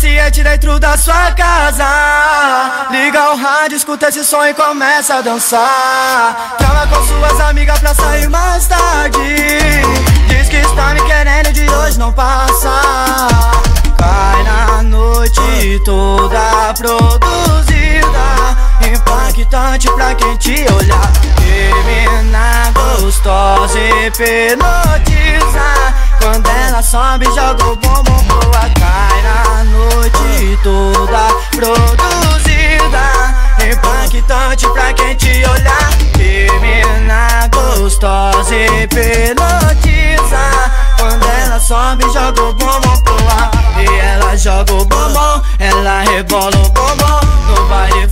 paciente dentro da sua casa. Liga o rádio, escuta esse som e começa a dançar. Trava com suas amigas pra sair mais tarde. Diz que está me querendo de hoje não para. Te olhar. Menina gostosa e hipnotiza. Quando ela sobe, joga o bombom pro ar. Cai na noite toda produzida. Impactante pra quem te olhar. Menina gostosa e hipnotiza. Quando ela sobe, joga o bombom pro ar. E ela joga o bombom, ela rebola o bombom.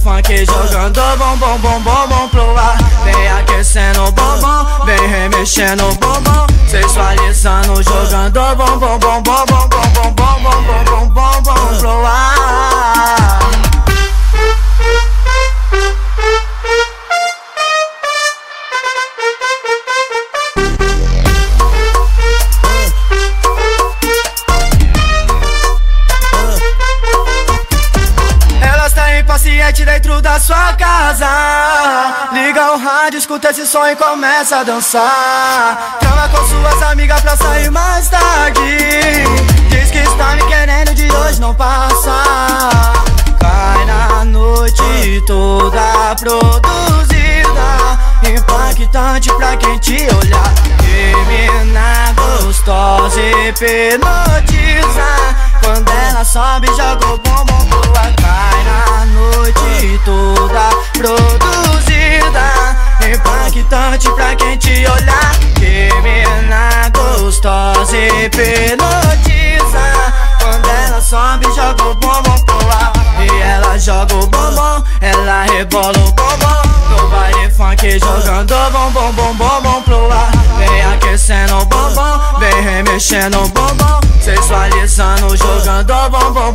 Funk jogando bombom, bombom, bombom pro ar. Vem aquecendo o bombom, vem remexendo o bombom. Sensualizando, jogando bombom, impaciente dentro da sua casa. Liga o rádio, escuta esse som e começa a dançar. Trama com suas amigas pra sair mais tarde. Diz que está me querendo de hoje não passa. Cai na noite toda produzida. Impactante pra quem te olhar. Menina gostosa e hipnotiza. Quando ela sobe, joga o bombom Impactante pra quem te olhar. Que menina gostosa e hipnotiza. Quando ela sobe, joga o bombom pro ar. E ela joga o bombom, ela rebola o bombom. No baile funk jogando bombom, bombom, bombom pro ar. Vem aquecendo o bombom, vem remexendo o bombom. Sensualizando, jogando bombom, bombom,